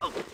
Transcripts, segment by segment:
Oh!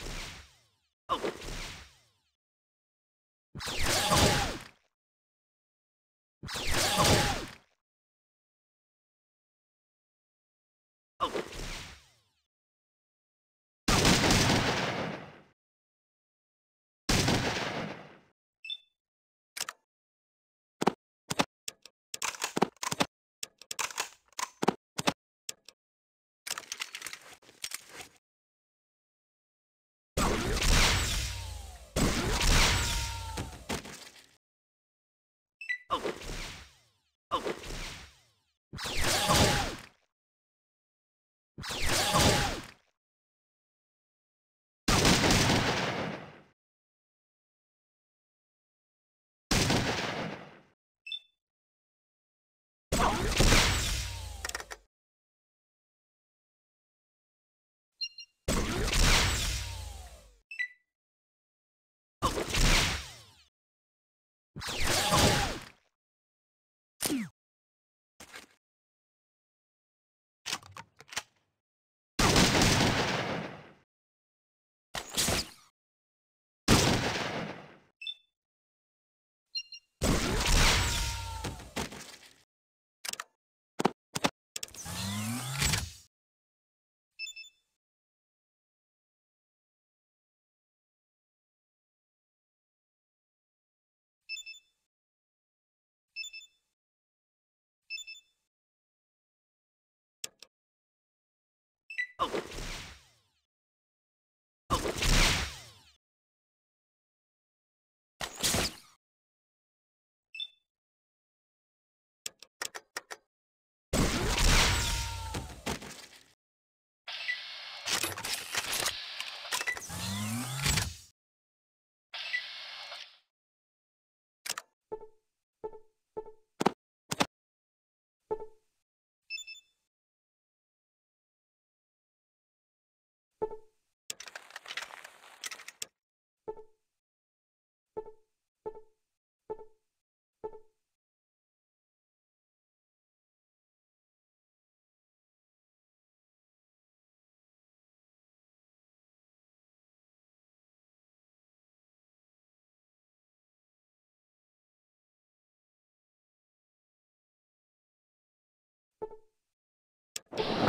You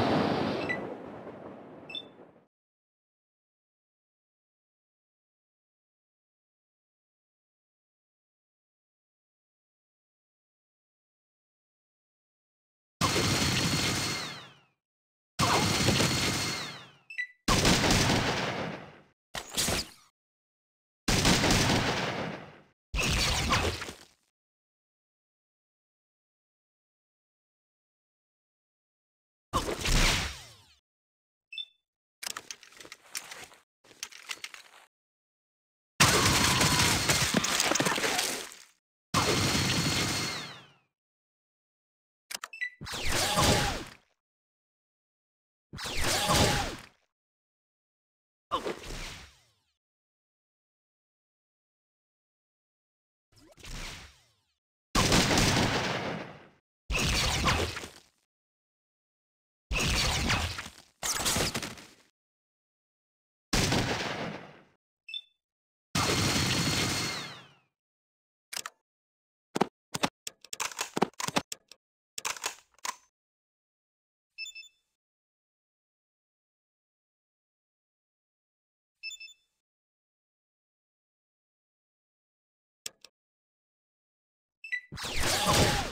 Oh. Oh.